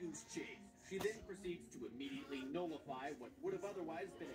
goose chase. She then proceeds to immediately nullify what would have otherwise been